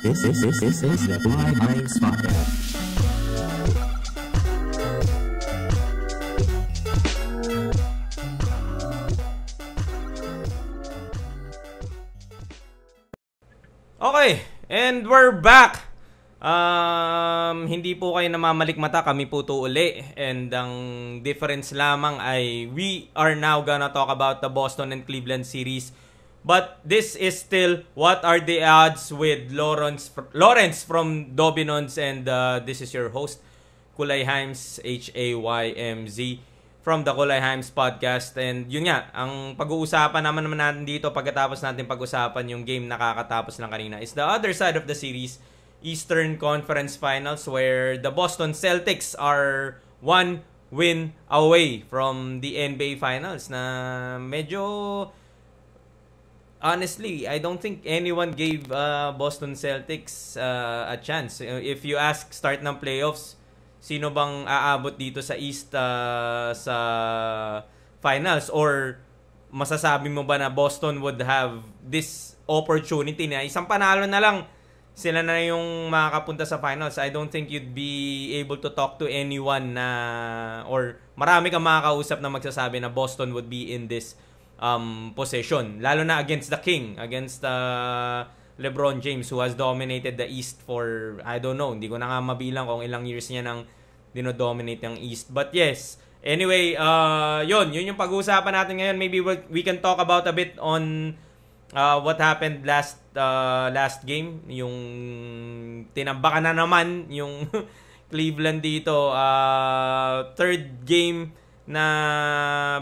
This is this this is the Blind Minds Podcast. Okay, and we're back. Um, hindi po kayo namamalikmata, kami po to uli. And ang difference lamang ay we are now gonna talk about the Boston and Cleveland series. But this is still what are the odds with Lawrence Lawrence from Dobinons and uh, this is your host Kulay Himes H A Y M Z from the Kulay Himes podcast. And yun nga ang pag-uusapan naman naman natin dito pagkatapos natin pag-usapan yung game nakakatapos lang kanina is the other side of the series Eastern Conference Finals where the Boston Celtics are one win away from the NBA Finals na medyo honestly, I don't think anyone gave uh, Boston Celtics uh, a chance. If you ask start ng playoffs, sino bang aabot dito sa East uh, sa finals or masasabi mo ba na Boston would have this opportunity na isang panalo na lang sila na yung makakapunta sa finals. I don't think you'd be able to talk to anyone na or marami kang makakausap na magsasabi na Boston would be in this um, position. Lalo na against the King, against uh, LeBron James who has dominated the East for, I don't know, hindi ko na nga mabilang kung ilang years niya nang dinodominate ang East. But yes, anyway, uh, yun, yun yung pag-uusapan natin ngayon. Maybe we can talk about a bit on uh, what happened last uh, last game. Yung tinambakan na naman yung Cleveland dito. Uh, third game na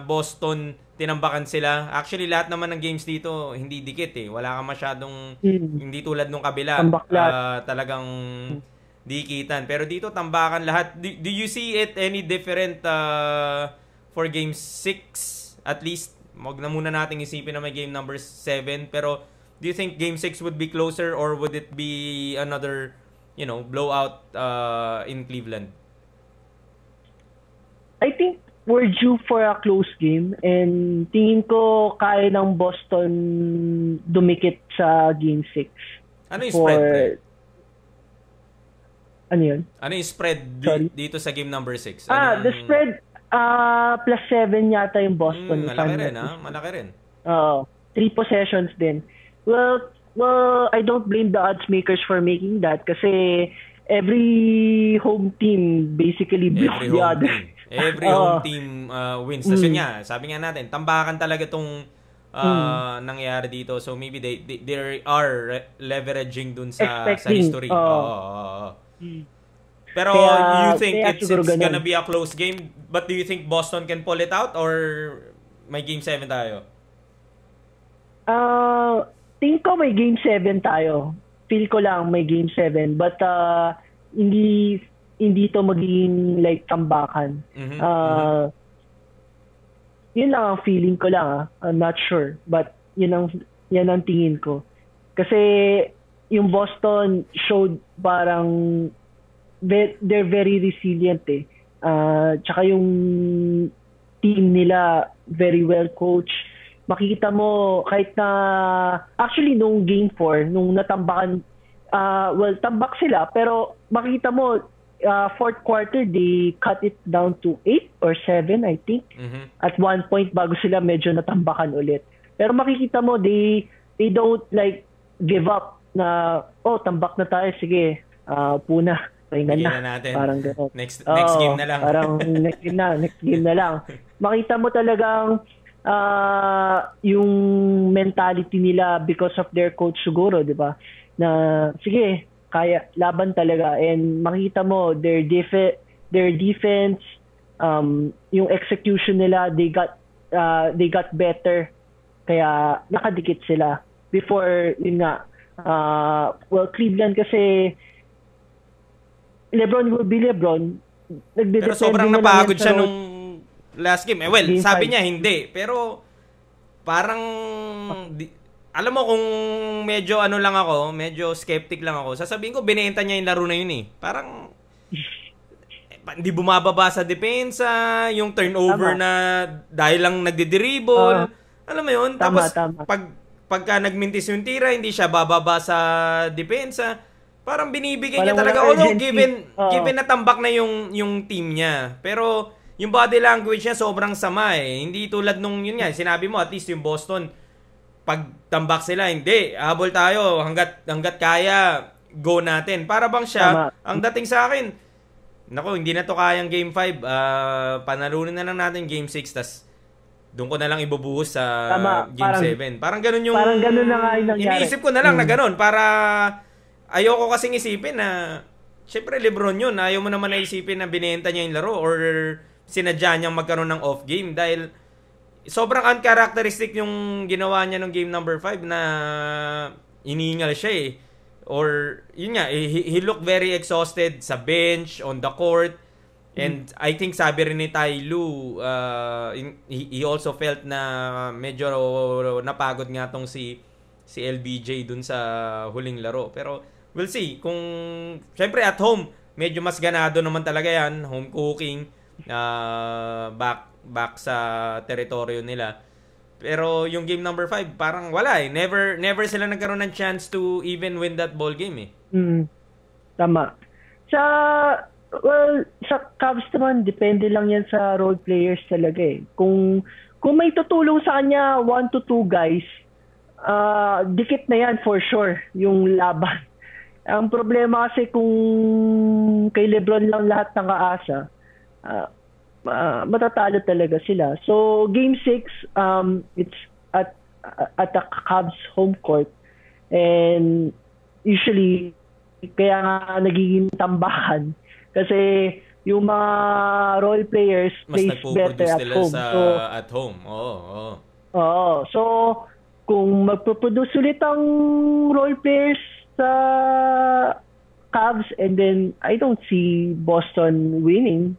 Boston tinambakan sila. Actually, lahat naman ng games dito, hindi dikit eh. Wala kang masyadong, mm. hindi tulad nung kabila. Uh, talagang dikitan. Pero dito, tambakan lahat. Do, do you see it any different uh, for game 6? At least, wag na muna nating isipin na may game number 7. Pero, do you think game 6 would be closer or would it be another, you know, blowout uh, in Cleveland? I think we're due for a close game and tingin ko kaya ng Boston dumikit sa game 6. Ano yung for... spread? Ano yun? Ano yung spread Sorry? dito sa game number 6? Ano ah, the spread uh, plus 7 yata yung Boston. Hmm, malaki rin, ha? Malaki rin. Oo. Uh, three possessions din. Well, well, I don't blame the odds makers for making that kasi every home team basically beats the other. Team. Every home team uh, wins. Tapos mm. nga, sabi nga natin, tambakan talaga tong uh, mm. nangyari dito. So maybe they they, they are leveraging dun sa Expecting. sa history. Oh. Oh, oh, oh. Pero Kaya, you think it's, it's gonna be a close game? But do you think Boston can pull it out or may game 7 tayo? Uh, think ko may game 7 tayo. Feel ko lang may game 7. But uh, hindi hindi to magiging like tambakan. Mm-hmm. Uh, yun lang ang feeling ko lang. Ah. I'm not sure. But yun ang, yan ang tingin ko. Kasi yung Boston showed parang they're very resilient eh. Uh, tsaka yung team nila very well coached. Makikita mo kahit na actually nung game 4 nung natambakan uh, well tambak sila pero makita mo uh, fourth quarter, they cut it down to 8 or 7, I think. Mm-hmm. At one point, bago sila medyo natambakan ulit. Pero makikita mo, they, they don't like give up na, oh, tambak na tayo, sige, uh, puna. Pahinga na. na natin. Parang gano'n. Next, next oh, game na lang. parang next game na, next game na lang. Makita mo talagang uh, yung mentality nila because of their coach siguro, di ba? Na, sige, kaya laban talaga. And makita mo their def- their defense um yung execution nila they got uh, they got better. Kaya nakadikit sila. Before yun nga uh, well Cleveland kasi LeBron will be LeBron. Pero sobrang napagod siya nung last game. Eh well sabi five. niya hindi. Pero parang di, alam mo kung medyo ano lang ako, medyo skeptic lang ako, sasabihin ko binenta niya yung laro na yun eh. Parang hindi bumababa sa depensa, yung turnover tama. na dahil lang nagdi-dribble. Uh, alam mo yun? Tama, Tapos tama. pag pagka nagmintis yung tira, hindi siya bababa sa depensa. Parang binibigay Parang niya talaga. walang Although urgency. given, Oo. given na tambak na yung, yung team niya. Pero yung body language niya sobrang sama eh. Hindi tulad nung yun nga, sinabi mo at least yung Boston, pag tambak sila, hindi, habol tayo hanggat, hanggat kaya, go natin. Para bang siya, Tama. ang dating sa akin, nako, hindi na to kayang game 5, ah panalunin na lang natin game 6, tas doon ko na lang ibubuhos sa Tama, game parang- 7. Parang ganun yung... parang ganun na nga yung nangyari. Iniisip ko na lang na Mm. ganun para ayoko kasing isipin na syempre Lebron yun. Ayaw mo naman na isipin na binenta niya yung laro or sinadya niyang magkaroon ng off game dahil sobrang uncharacteristic yung ginawa niya ng game number 5 na iningal siya eh. Or, yun nga, eh, he, he looked very exhausted sa bench, on the court. And I think sabi rin ni Tai Lu, uh, in- he, he also felt na medyo napagod nga tong si si LBJ dun sa huling laro. Pero we'll see kung syempre at home medyo mas ganado naman talaga yan, home cooking, uh, back back sa teritoryo nila. Pero yung game number 5 parang wala eh. Never never sila nagkaroon ng chance to even win that ball game eh. Mm. Tama. Sa well, sa Cavs naman depende lang 'yan sa role players talaga eh. Kung kung may tutulong sa kanya one to two guys, ah dikit na 'yan for sure yung laban. Ang problema kasi kung kay LeBron lang lahat ng aasa, ah, ah, matatalo talaga sila. So game 6 um it's at at the Cavs home court and usually kaya nga nagiging tambakan kasi yung mga role players Mas plays better at home. sa So, at home. Oo, oo. oo. So, kung magpo-produce ulit ang role players sa Cavs and then I don't see Boston winning.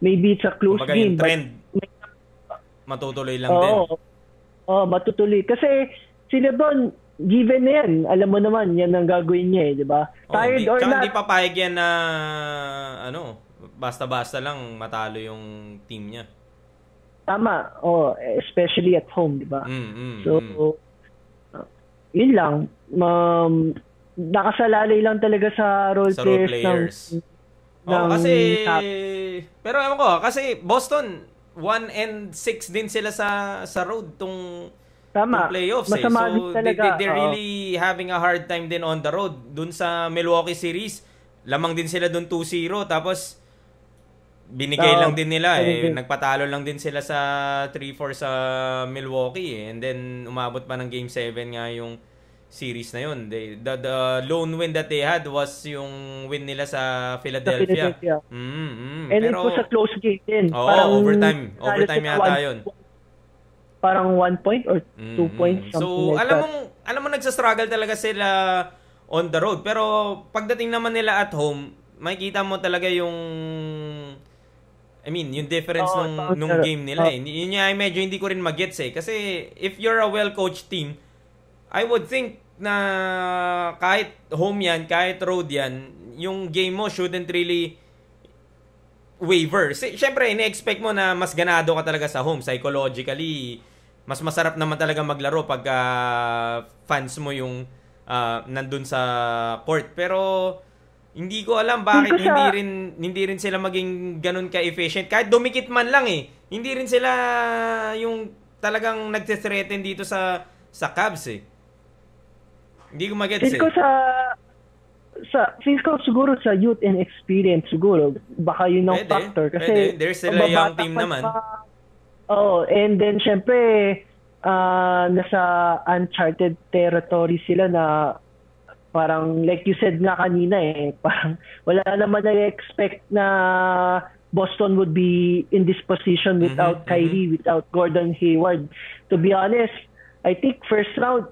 Maybe it's a close Kumbaga game. yung but- trend matutuloy lang din. Oo. Oo, matutuloy. Kasi si LeBron, given na yan. Alam mo naman, yan ang gagawin niya eh, di ba? Oh, Tired hindi, or not, hindi papayag yan na ano, basta-basta lang matalo yung team niya. tama. Oh, especially at home, di ba? Mm, mm, So, mm. uh, yun lang. Um, nakasalalay lang talaga sa role Sa role players, players. Ng kasi Cavs. pero ewan ko, kasi Boston 1 and 6 din sila sa sa road tong Tama. tong playoffs eh. So talaga. they, they're really having a hard time din on the road. Dun sa Milwaukee series, lamang din sila dun 2-0 tapos binigay Oo, lang din nila eh. Nagpatalo lang din sila sa 3-4 sa Milwaukee eh. And then umabot pa ng game 7 nga yung series na yun. They, the, the lone win that they had was yung win nila sa Sa Philadelphia. Philadelphia. Mm, mm. And Pero, it was a close game din. Oo, overtime. nanalo Overtime sila yata one- yun. Parang one point or two Mm, points. So, like alam mo, alam mo nagsa-struggle talaga sila on the road. Pero pagdating naman nila at home, makikita mo talaga yung I mean, yung difference Oo, nung, nung game nila. Oo. Eh. Yun nga, medyo hindi ko rin magets eh. Kasi if you're a well-coached team, I would think na kahit home yan, kahit road yan, yung game mo shouldn't really waiver. Si, Siyempre, ini-expect mo na mas ganado ka talaga sa home. Psychologically, mas masarap naman talaga maglaro pag fans mo yung ah, nandun sa court. Pero hindi ko alam bakit Hindi rin hindi rin sila maging ganun ka-efficient. Kahit dumikit man lang eh. Hindi rin sila yung talagang nagte-threaten dito sa sa Cavs eh. Hindi ko magets eh. ko sa sa feel ko siguro sa youth and experience siguro baka yun ang Pwede, factor kasi pwede. There's still a young team pa naman. pa- Oh, and then syempre ah, nasa uncharted territory sila na parang like you said nga kanina eh parang wala naman na-expect na Boston would be in this position without Mhm, Kyrie, without Gordon Hayward. To be honest, I think first round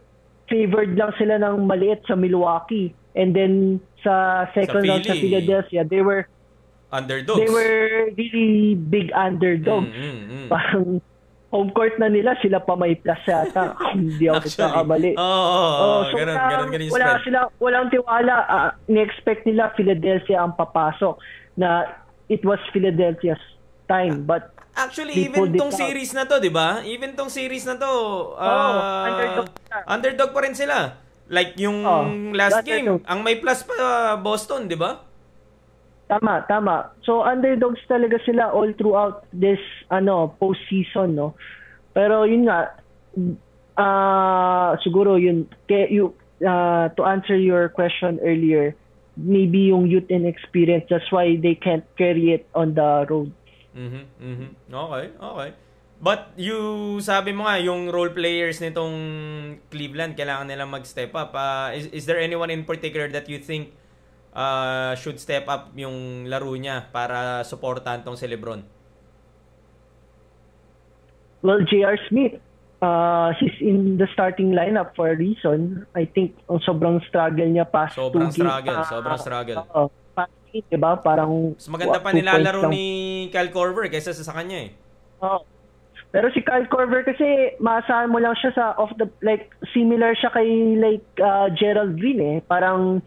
favored lang sila ng maliit sa Milwaukee. And then sa second round sa. Philadelphia, they were Underdogs. they were really big underdogs. Mm, mm, mm. Parang home court na nila, sila pa may plus yata. Hindi ako Actually. kakamali. Oo, oo, oo. Oh, so ganun, parang ganun, ganun wala spread. sila, walang tiwala. Ah, ni-expect nila Philadelphia ang papasok na it was Philadelphia's time. But Actually, even tong series na to, di ba? Even tong series na to, uh, oh, underdog, underdog pa rin sila. Like yung oh, last game, ang may plus pa uh, Boston, di ba? Tama, tama. So underdogs talaga sila all throughout this ano postseason, no. Pero yun nga uh, siguro yun kay you uh, to answer your question earlier, maybe yung youth and experience that's why they can't carry it on the road. Mhm. Mhm. Okay, okay. But you sabi mo nga yung role players nitong Cleveland kailangan nila mag-step up. Uh, is is there anyone in particular that you think uh, should step up yung laro niya para suportahan tong si LeBron? Well, J.R. Smith, uh, he's in the starting lineup for a reason. I think oh, sobrang struggle niya past sobrang two struggle, games. Sobrang struggle, uh, uh, past game, diba? Parang... Mas maganda pa nilalaro ni Kyle Korver kaysa sa kanya eh. Oh. Pero si Kyle Korver kasi maasahan mo lang siya sa off the like similar siya kay like uh, Gerald Green eh. Parang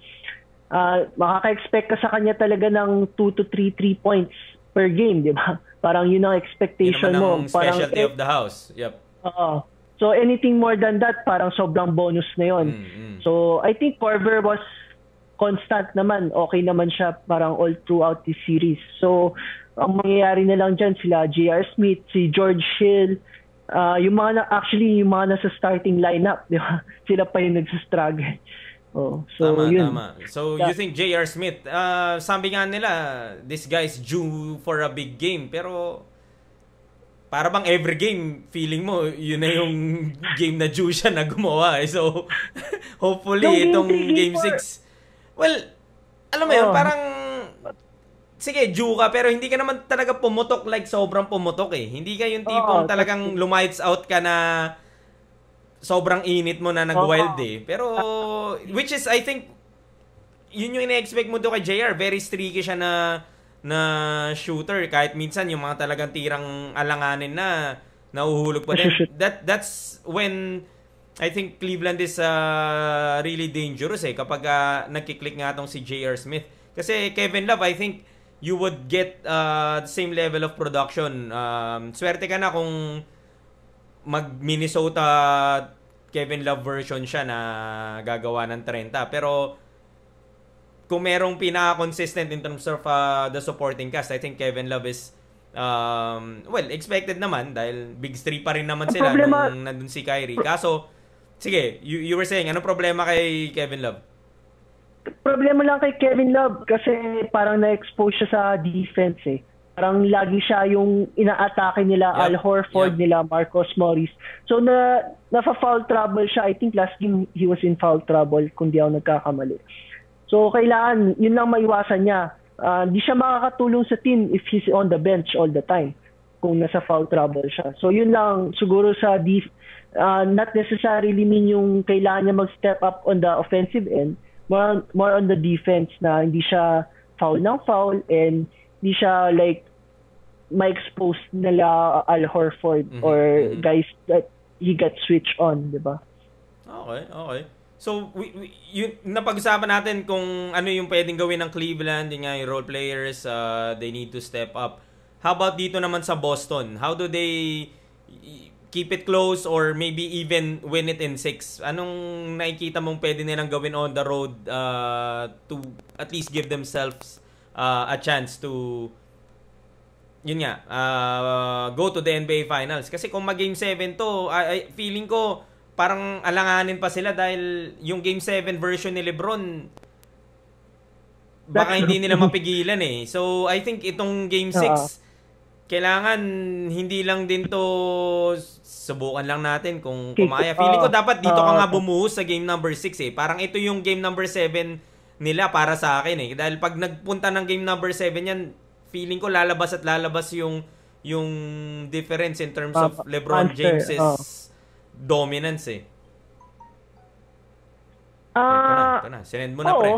uh, makaka-expect ka sa kanya talaga ng 2 to 3 3 points per game, di ba? Parang yun ang expectation yun mo. Parang specialty of the house. Yep. Oo. So anything more than that, parang sobrang bonus na yon. Mm-hmm. So I think Corver was constant naman. Okay naman siya parang all throughout the series. So ang mangyayari na lang dyan sila J.R. Smith, si George Hill, uh, yung mga na, actually yung mga nasa starting lineup, di ba? Sila pa yung nagsastruggle. Oh, so tama, yun. tama. So yeah. you think J.R. Smith, uh, sabi nga nila, this guy's due for a big game. Pero para bang every game, feeling mo, yun na yung game na due siya na gumawa. Eh. So, hopefully, itong game 6. Well, alam mo oh. yun, parang, sige, due ka, pero hindi ka naman talaga pumutok like sobrang pumutok eh. Hindi ka yung tipong oh, talagang lumights out ka na sobrang init mo na nag-wild eh. Pero, which is, I think, yun yung ina-expect mo do kay JR. Very streaky siya na na shooter kahit minsan yung mga talagang tirang alanganin na nauhulog pa din. That that's when I think Cleveland is uh, really dangerous eh kapag uh, nagki-click nga tong si J.R. Smith. Kasi Kevin Love, I think you would get uh, the same level of production. Um, swerte ka na kung mag Minnesota Kevin Love version siya na gagawa ng 30. Pero kung merong pinaka-consistent in terms of uh, the supporting cast, I think Kevin Love is um, well, expected naman dahil big three pa rin naman sila problema, nung nandun si Kyrie. Kaso, sige, you, you were saying, ano problema kay Kevin Love? Problema lang kay Kevin Love kasi parang na-expose siya sa defense eh. Parang lagi siya yung inaatake nila, yep. Al Horford yep. nila, Marcos Morris. So na nafa-foul trouble siya. I think last game he was in foul trouble kung di ako nagkakamali. So kailangan, yun lang maiwasan niya. Uh, di siya makakatulong sa team if he's on the bench all the time kung nasa foul trouble siya. So yun lang siguro sa def- uh, not necessarily mean yung kailangan niya mag-step up on the offensive end, more, more on the defense na hindi siya foul ng foul and hindi siya like ma-expose nila Al Horford mm-hmm. or mm-hmm. guys that he got switched on, di ba? Okay, okay. So, we, we, yun, napag-usapan natin kung ano yung pwedeng gawin ng Cleveland, yung nga yung role players, uh, they need to step up. How about dito naman sa Boston? How do they keep it close or maybe even win it in six? Anong nakikita mong pwede nilang gawin on the road uh, to at least give themselves uh, a chance to yun nga, uh, go to the NBA Finals. Kasi kung mag-game 7 to, I, I, feeling ko parang alanganin pa sila dahil yung Game 7 version ni LeBron baka hindi nila mapigilan eh. So, I think itong Game 6 uh-huh. Kailangan hindi lang din to subukan lang natin kung kumaya. Feeling ko dapat dito ka nga bumuhos sa game number 6 eh. Parang ito yung game number 7 nila para sa akin eh. Dahil pag nagpunta ng game number 7 yan, feeling ko lalabas at lalabas yung yung difference in terms of LeBron James's dominance eh. Ah, uh, ito na, Sinend mo na, oh, pre.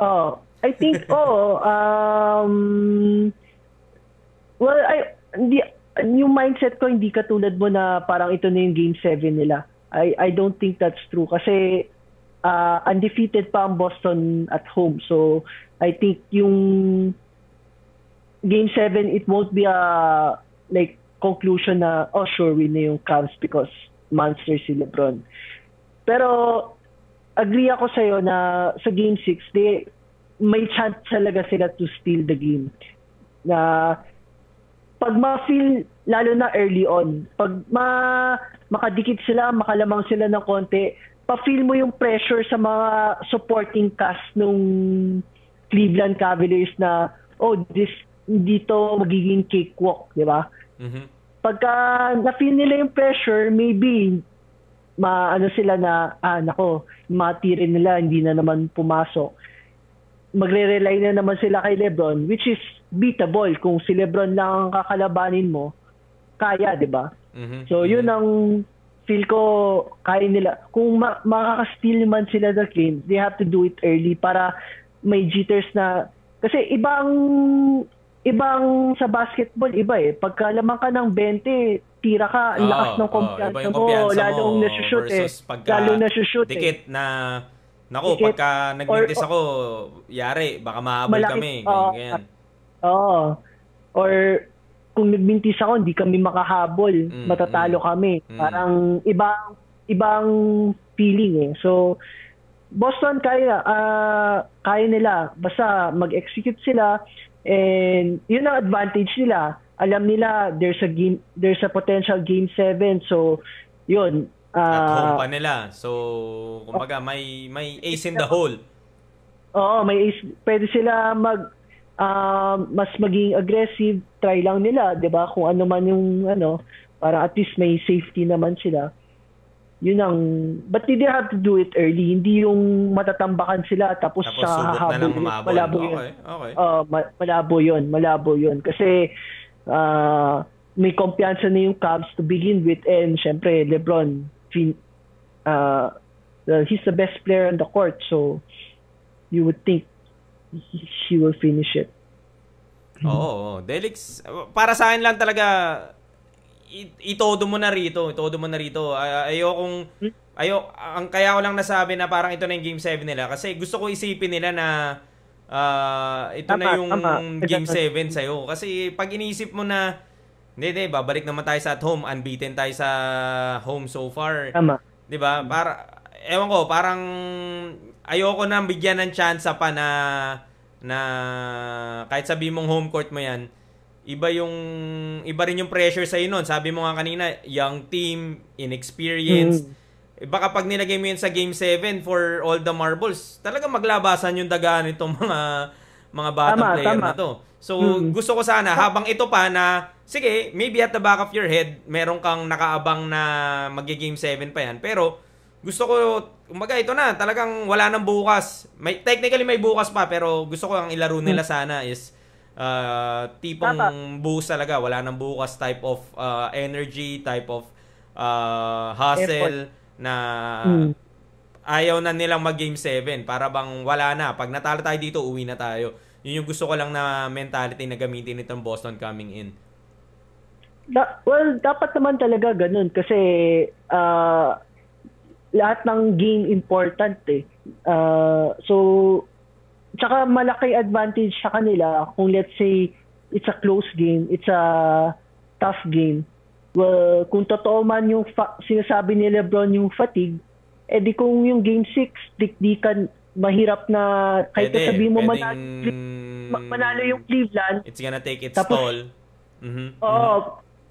Oh, I think, oh, um, well, I, hindi, yung mindset ko hindi katulad mo na parang ito na yung game 7 nila. I, I don't think that's true kasi uh, undefeated pa ang Boston at home. So, I think yung game 7, it won't be a like conclusion na, oh sure, win na yung Cavs because monster si LeBron. Pero agree ako sa'yo na sa Game 6, they, may chance talaga sila to steal the game. Na pag ma-feel, lalo na early on, pag ma makadikit sila, makalamang sila ng konti, pa-feel mo yung pressure sa mga supporting cast nung Cleveland Cavaliers na, oh, this, dito magiging cakewalk, di ba? Mhm. Pagka na-feel nila yung pressure, maybe maano sila na, ah, nako, matiri nila, hindi na naman pumasok. Magre-rely na naman sila kay Lebron, which is beatable. Kung si Lebron lang ang kakalabanin mo, kaya, di ba? Mhm. So, yun ang feel ko kaya nila. Kung ma- makaka-steal man sila the game, they have to do it early para may jitters na... Kasi ibang ibang sa basketball, iba eh. Pagka lamang ka ng 20, tira ka, ang lakas Oo, ng kumpiyansa iba yung mo, kumpiyansa lalong mo nasushoot eh. pagka Lalo nasushoot eh. Dikit na Nako, Dikit. pagka Or- ako, yari, baka mahabol Malaki- kami. Ganyan, ganyan. Oo. Or kung nagmintis ako, hindi kami makahabol. Mm, matatalo mm. kami. Mm. Parang ibang ibang feeling eh. So Boston kaya ah kaya nila basta mag-execute sila and yun ang advantage nila. Alam nila there's a game there's a potential game 7 so yun At home ah pa nila. So, kumbaga, may, may ace in the hole. Oo, may is- pwede sila mag ah, mas maging aggressive, try lang nila, 'di ba? Kung ano man yung ano, para at least may safety naman sila. Yun ang but they have to do it early, hindi yung matatambakan sila tapos, Tapos sa habol, malabo yun. Okay, okay. Ma- malabo yun, malabo yun. Kasi ah, may kumpiyansa na yung Cavs to begin with and syempre LeBron fin- uh, he's the best player on the court so you would think he will finish it. Oo, oo. Delix, para sa akin lang talaga, itodo mo na rito. Itodo mo na rito. Ay- ayokong, ayo ang kaya ko lang nasabi na parang ito na yung game 7 nila. Kasi gusto ko isipin nila na ah, ito na Tama, yung tama. game 7 sa'yo. Kasi pag inisip mo na, hindi, hindi, babalik naman tayo sa at home. Unbeaten tayo sa home so far. Tama. 'Di ba? Para ewan ko, parang ayoko na bigyan ng chance pa na na kahit sabi mong home court mo 'yan, iba yung iba rin yung pressure sa noon. Sabi mo nga kanina, young team, inexperienced. Mm. Eh, baka pag nilagay mo yun sa game 7 for all the marbles, talaga maglabasan yung daga nitong mga mga batang Tama, player tama. na to. So, Mm. gusto ko sana, habang ito pa na, sige, maybe at the back of your head, meron kang nakaabang na magi-game 7 pa yan. Pero, gusto ko, umaga, ito na, talagang wala nang bukas. May, technically, may bukas pa, pero gusto ko ang ilaro nila sana is, uh, tipong Tama. boost talaga. Wala nang bukas type of uh, energy, type of uh, hustle na Mm. ayaw na nilang mag game 7 para bang wala na. Pag natalo tayo dito, uwi na tayo. Yun yung gusto ko lang na mentality na gamitin nitong Boston coming in. Da- well, dapat naman talaga ganun kasi ah, lahat ng game important eh. Ah, so, tsaka malaki advantage sa kanila kung let's say it's a close game, it's a tough game. Well, kung totoo man yung fa- sinasabi ni Lebron yung fatigue, eh di kung yung game 6, dikdikan, mahirap na kahit Pwede, sabi mo pwedeng- manalo, ma- manalo yung Cleveland, It's gonna take its Tapos- toll. Mhm. Oo,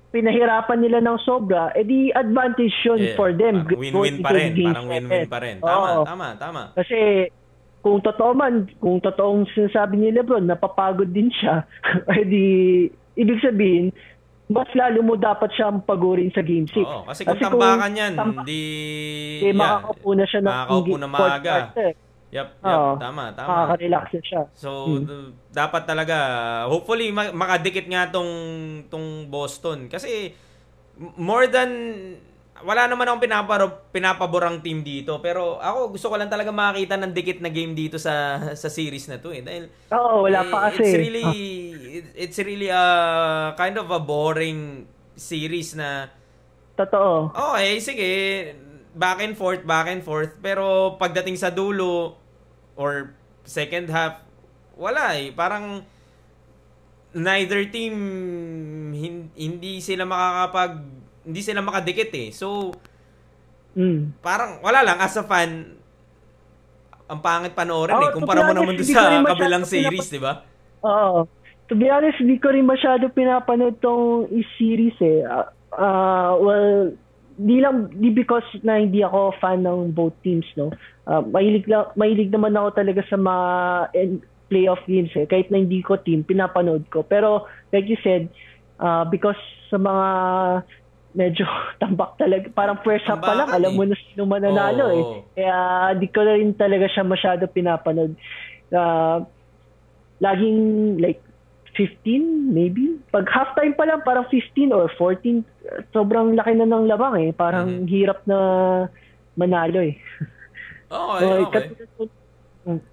pinahirapan nila ng sobra, edi advantage yun Yeah, for them. win-win pa rin. Parang win-win pa rin. Tama, Oo. tama, tama. Kasi kung totoo man, kung totoong sinasabi ni Lebron, napapagod din siya, edi ibig sabihin, mas lalo mo dapat siyang pagurin sa game 6. Oo, kasi kung tambakan yan, tamba- hindi... eh, makakaupo na siya ng Makakaupo na fourth maaga. quarter. Yep, yep, Oo. tama, tama. Makaka-relax siya. So, Hmm. d- dapat talaga, hopefully, ma- makadikit nga tong, tong Boston. Kasi, more than, wala naman akong pinaparo, pinapaborang team dito. Pero ako, gusto ko lang talaga makakita ng dikit na game dito sa sa series na to eh. Dahil, Oo, wala eh, pa kasi. It's really, it- it's really a kind of a boring series na, Totoo. okay, sige, back and forth, back and forth. Pero pagdating sa dulo or second half, wala eh. Parang neither team hindi sila makakapag hindi sila makadikit eh. So mm. parang wala lang as a fan ang pangit panoorin oh, eh. Kumpara mo naman doon sa kabilang series, di ba? Oo. To be honest, hindi ko rin masyado pinapanood tong series eh. Uh, well, di lang di because na hindi ako fan ng both teams no. Uh, mahilig lang mahilig naman ako talaga sa mga playoff games eh. Kahit na hindi ko team, pinapanood ko. Pero like you said, uh, because sa mga medyo tambak talaga. Parang first half pa lang, alam mo na sino mananalo oh. eh. Kaya di ko na rin talaga siya masyado pinapanood. Uh, laging like 15 maybe. Pag halftime pa lang parang 15 or 14, sobrang laki na ng labang eh. Parang mm-hmm. hirap na manalo eh. Okay, so, okay.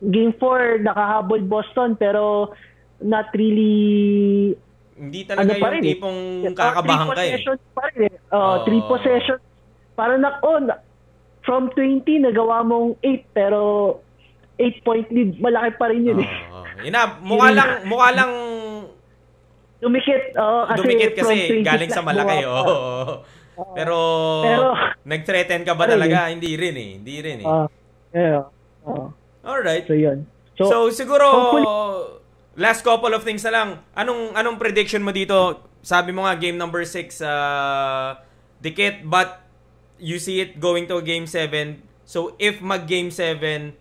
Game 4, nakahabol Boston pero not really hindi talaga ano yung rin, eh. tipong kakabahan ka eh. Pa rin, eh. Uh, oh. Three possessions. Parang na, oh, from 20, nagawa mong 8 pero 8 point lead, malaki pa rin yun oh, eh. Oh. Ina, mukha lang, mukha lang Dumikit, oh, kasi Dumikit kasi galing sa malaki, oh, oh. Pero, pero nag-threaten ka ba talaga? Hindi rin eh. Hindi rin eh. Uh, yeah. Uh, Alright. So, yun. So, so siguro, last couple of things na lang. Anong, anong prediction mo dito? Sabi mo nga, game number 6, uh, dikit, but you see it going to game 7. So, if mag game 7,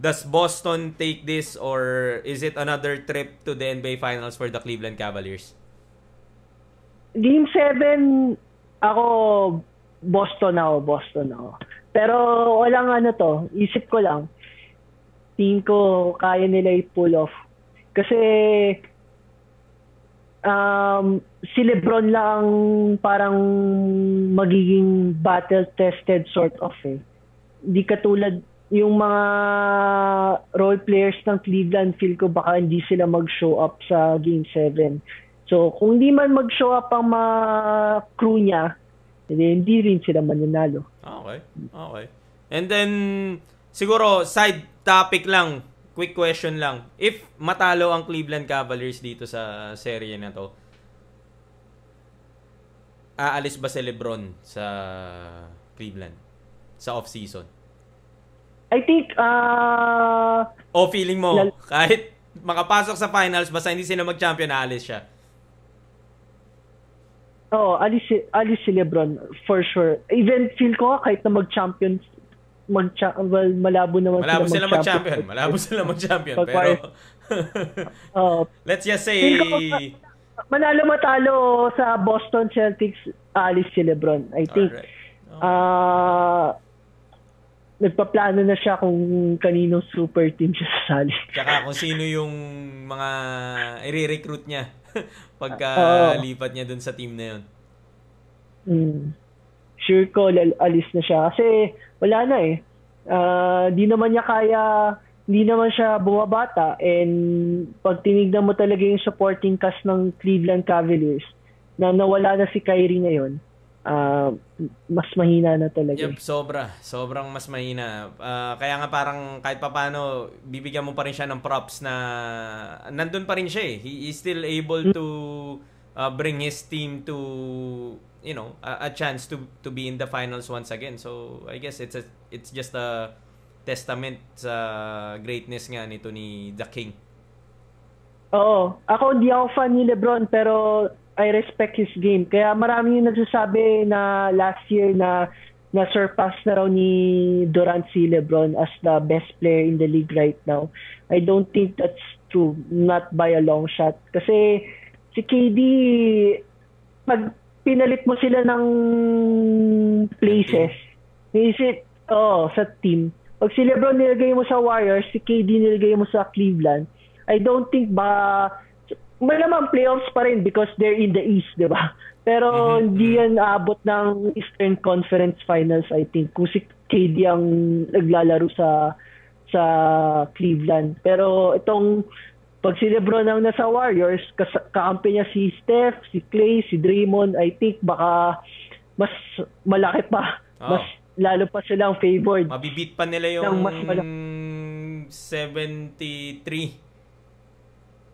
does Boston take this or is it another trip to the NBA Finals for the Cleveland Cavaliers? Game 7, ako, Boston ako, Boston ako. Pero walang ano to, isip ko lang, tingin ko kaya nila i-pull off. Kasi um, si Lebron lang parang magiging battle-tested sort of eh. Hindi katulad yung mga role players ng Cleveland, feel ko baka hindi sila mag-show up sa Game 7. So, kung hindi man mag-show up ang mga crew niya, hindi rin sila mananalo. Okay. Okay. And then, siguro, side topic lang, quick question lang. If matalo ang Cleveland Cavaliers dito sa serye na to, aalis ba si LeBron sa Cleveland sa off-season? I think uh o feeling mo lal- kahit makapasok sa finals basta hindi sila mag-champion aalis siya. Oo, oh, alis si, alis si LeBron for sure. Even feel ko kahit na mag-champion mag well, malabo naman malabo sila mag-champion. Malabo sila mag-champion. pero uh, let's just say manalo matalo sa Boston Celtics alis si LeBron. I think right. okay. uh, nagpaplano na siya kung kaninong super team siya sasali. Tsaka kung sino yung mga i-recruit niya pagka uh, lipat niya dun sa team na yun. Mm sure ko alis na siya kasi wala na eh. Uh, di naman niya kaya, di naman siya bumabata and pag tinignan mo talaga yung supporting cast ng Cleveland Cavaliers na nawala na si Kyrie ngayon, uh, mas mahina na talaga. Yep, sobra. Sobrang mas mahina. Uh, kaya nga parang kahit papano, bibigyan mo pa rin siya ng props na nandun pa rin siya eh. He is still able to uh, bring his team to you know a, a chance to to be in the finals once again. So I guess it's a it's just a testament sa greatness nga nito ni The King. Oo. Ako hindi ako fan ni LeBron pero I respect his game. Kaya marami yung nagsasabi na last year na na-surpass na raw ni Durant si LeBron as the best player in the league right now. I don't think that's true. Not by a long shot. Kasi si KD, pag pinalit mo sila ng places. Isip, oh, sa team. Pag si Lebron nilagay mo sa Warriors, si KD nilagay mo sa Cleveland, I don't think ba malamang playoffs pa rin because they're in the East, di ba? Pero mm-hmm. hindi yan aabot ng Eastern Conference Finals, I think. Kung si KD ang naglalaro sa sa Cleveland. Pero itong pag si Lebron ang nasa Warriors, kas- kakampi niya si Steph, si Clay, si Draymond, I think baka mas malaki pa. Oh. Mas lalo pa silang favored. Mabibit pa nila yung mas mal- 73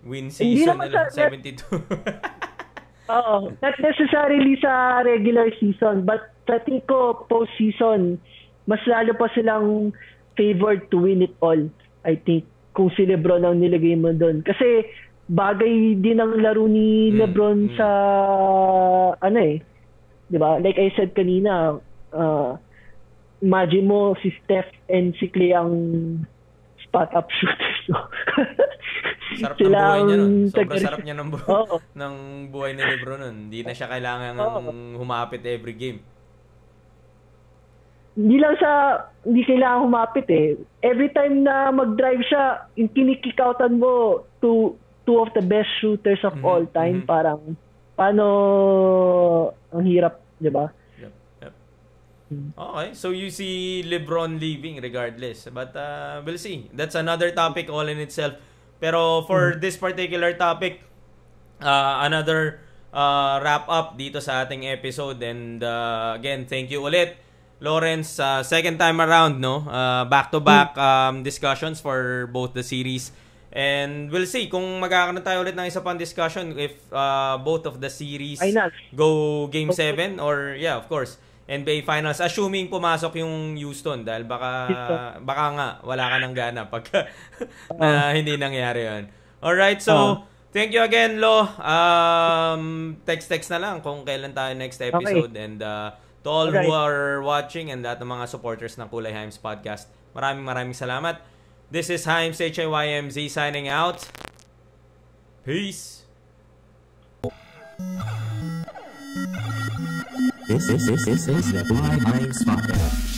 Win season na lang, 72. Oo. Not necessarily sa regular season, but sa tingin ko, post-season, mas lalo pa silang favored to win it all. I think kung si Lebron ang nilagay mo doon. Kasi bagay din ang laro ni mm, Lebron mm, sa ano eh. 'Di ba? Like I said kanina, uh, imagine mo si Steph and si Clay ang spot up shooters. So, sarap ng buhay niya nun. Sobrang sarap niya ng, bu- oh. ng buhay ni Lebron nun. Hindi na siya kailangan oh. humapit every game hindi lang sa hindi kailangan humapit eh. Every time na mag-drive siya, yung kinikick outan mo to two of the best shooters of mm-hmm. all time, mm-hmm. parang paano ang hirap, 'di ba? Okay, so you see LeBron leaving regardless. But uh, we'll see. That's another topic all in itself. Pero for mm-hmm. this particular topic, uh, another uh, wrap up dito sa ating episode and uh, again, thank you ulit Lawrence, uh, second time around, no? Uh, back-to-back um, discussions for both the series. And we'll see kung magkakaroon tayo ulit ng isa pang discussion if uh, both of the series go game 7 or yeah, of course, NBA Finals assuming pumasok yung Houston dahil baka baka nga wala ka nang gana pag na hindi nangyari 'yon. All right, so thank you again, Lo. Um text text na lang kung kailan tayo next episode okay. and uh, To all right. who are watching and lahat ng mga supporters ng Kulay Himes Podcast, maraming maraming salamat. This is Himes H-A-Y-M-Z signing out. Peace! This is, this is, this is the Kulay Himes Podcast.